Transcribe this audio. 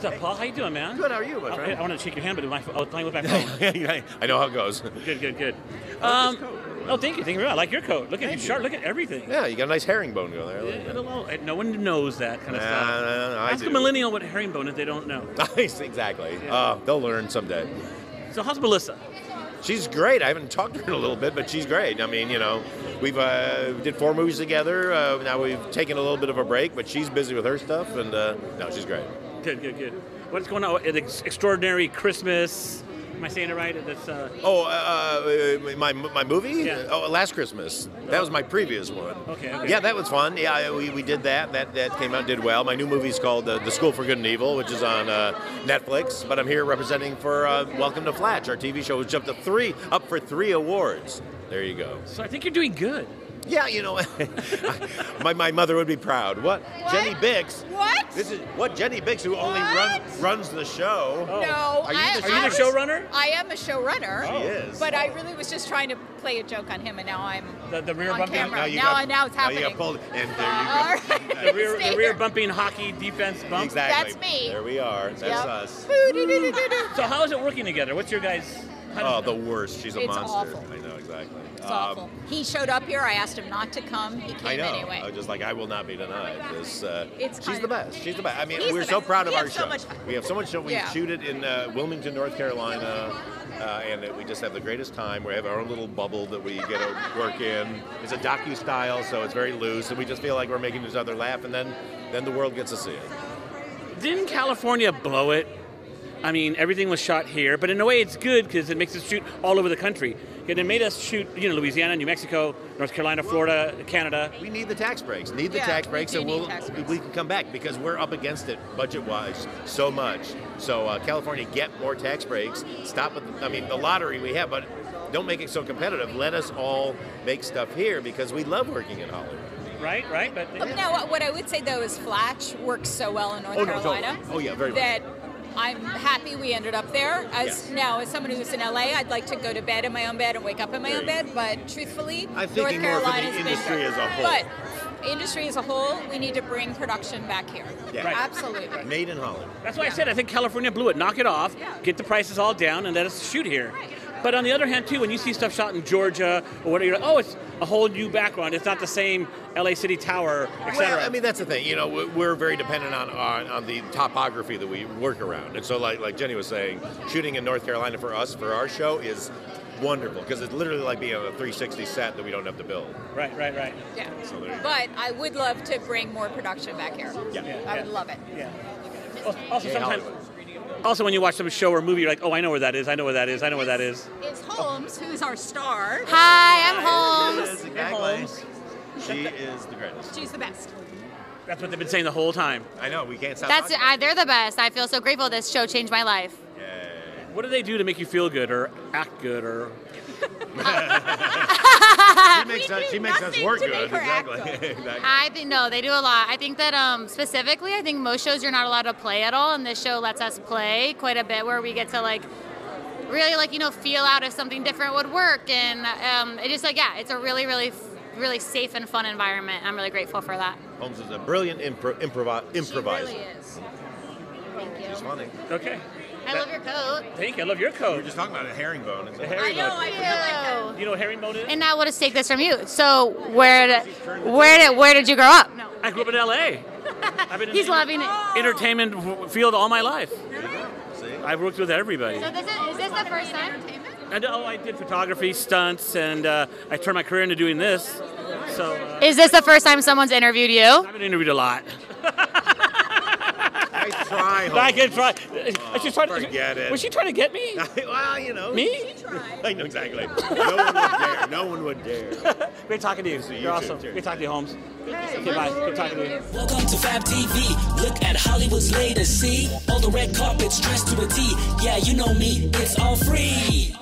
What's up, Paul? How you doing, man? Good. How are you, my I, friend? I want to shake your hand, but my, I was playing with my phone. I know how it goes. good, good, good. I Um, coat. oh, thank you, thank you. very much. I like your coat. Look at you, sharp. Look at everything. Yeah, you got a nice herringbone going there. I Yeah, well, no one knows that kind of Nah, stuff. nah, nah, I Ask do. a millennial what herringbone is. They don't know. Nice, exactly. Uh, they'll learn someday. So how's Melissa? She's great. I haven't talked to her in a little bit, but she's great. I mean, you know, we've uh, did four movies together. Uh, now we've taken a little bit of a break, but she's busy with her stuff, and uh, no, she's great. Good, good, good. What's going on? An ex- extraordinary Christmas. Am I saying it right? That's uh, Oh, uh, uh, my my movie? Yeah. Oh, Last Christmas. That was my previous one. Okay, okay. Yeah, that was fun. Yeah, we, we did that. That that came out did well. My new movie's called uh, The School for Good and Evil, which is on uh, Netflix. But I'm here representing for uh, Welcome to Flatch, our TV show, which jumped to three up for three awards. There you go. so. I think you're doing good. Yeah, you know, my, my mother would be proud. What? Jenny Bicks. What? This is what Jenny Bicks, who only run, runs the show. Oh. No, Are you I, the- Are you I the was- showrunner? I am a showrunner. She oh. is. But I really was just trying to play a joke on him, and now I'm The, the rear on bumping. camera. Now Now, got- now it's now you happening. got pulled, and there you go. right. The rear, the rear bumping hockey defense bump. Exactly. That's me. There we are. That's Yep. us. So how is it working together? What's your guys? How Oh, the worst. She's a It's monster. awful. I know exactly. It's Um, awful. He showed up here. I asked him not to come. He came I know. anyway. I was just like, I will not be denied. This, uh, It's she's kind the best. She's the best. I mean, we're so best. proud of We our so show. much fun. We have so much fun. We Yeah. shoot it in uh, Wilmington, North Carolina, uh, and we just have the greatest time. We have our own little bubble that we get to work in. It's a docu style, so it's very loose, and we just feel like we're making each other laugh, and then then the world gets to see it. Didn't California blow it? I mean, everything was shot here, but in a way, it's good because it makes us shoot all over the country. And it made us shoot, you know, Louisiana, New Mexico, North Carolina, Florida, Canada. We need the tax breaks. Need the Yeah, tax we breaks, and need we'll tax breaks. we can come back because we're up against it budget-wise so much. So uh, California, get more tax breaks. Stop with. I mean, the lottery we have, but don't make it so competitive. Let us all make stuff here because we love working in Hollywood. Right, right, but But now, what- what I would say though is Flatch works so well in North Oh, no, Carolina. totally. Oh, yeah, very much. That I'm happy we ended up there. As Yes. now, as someone who's in LA, I'd like to go to bed in my own bed and wake up in my There own bed. But truthfully, I'm North thinking more Carolina's been industry great. as a whole. But industry as a whole, we need to bring production back here. Yeah. Right. Absolutely. Made in Hollywood. That's why I said I think California blew it. Knock it off, Yeah. get the prices all down, and let us shoot here. Right. But on the other hand, too, when you see stuff shot in Georgia or whatever, you're like, oh, it's a whole new background. It's not the same LA City Tower, etc. Well, I mean, that's the thing. You know, we- we're very dependent on, on on the topography that we work around, and so like like Jenny was saying, shooting in North Carolina for us for our show is wonderful because it's literally like being on a 360 set that we don't have to build. right, right, right. Yeah. So there you go. But I would love to bring more production back here. Yeah. Yeah, I yeah. would love it. Yeah. Also, also Yay, sometimes, Hollywood. Also when you watch some show or movie, you're like, oh, I know where that is. I know where that is. I know where that is. It's Holmes, who's our star. Hi, I'm Holmes. Yes, exactly. She is the greatest. She's the best. That's what they've been saying the whole time. I know we can't stop. That's. I, they're the best. I feel so grateful. This show changed my life. Yay. What do they do to make you feel good or act good or? She makes us. She makes us work good. make her act Exactly. exactly. I think no, they do a lot. I think that um, specifically, I think most shows you're not allowed to play at all, and this show lets us play quite a bit, where we get to like really like you know feel out if something different would work, and um, it just like yeah, it's a really really really safe and fun environment. I'm really grateful for that. Holmes is a brilliant impro- improv- improviser. She really is. Thank you. She's funny. Okay. I love your coat. Thank you. I love your We coat. were just talking about a herringbone. It's a The I herringbone. know, I really like that. You know what herringbone is? And now I want to take this from you. So where did where did where did you grow up? No. I grew up in LA. I've been in He's the loving it. entertainment w- field all my life. See? I've worked with everybody. So this is, is this the first time? And oh, I did photography, stunts, and uh, I turned my career into doing this. So uh, Is this the first time someone's interviewed you? I've been interviewed a lot. Nice try, I can Holmes. try. Is she trying to, forget it. Was she trying to get me? well, you know. Me? I know exactly. No one would dare. No one would dare. Great talking to you. you You're too. awesome. Cheers. Great talking to you, Holmes. Hey, Okay, bye. Good talking to you. Welcome to Fab TV. Look at Hollywood's latest. See all the red carpets dressed to a T. Yeah, you know me. It's all free.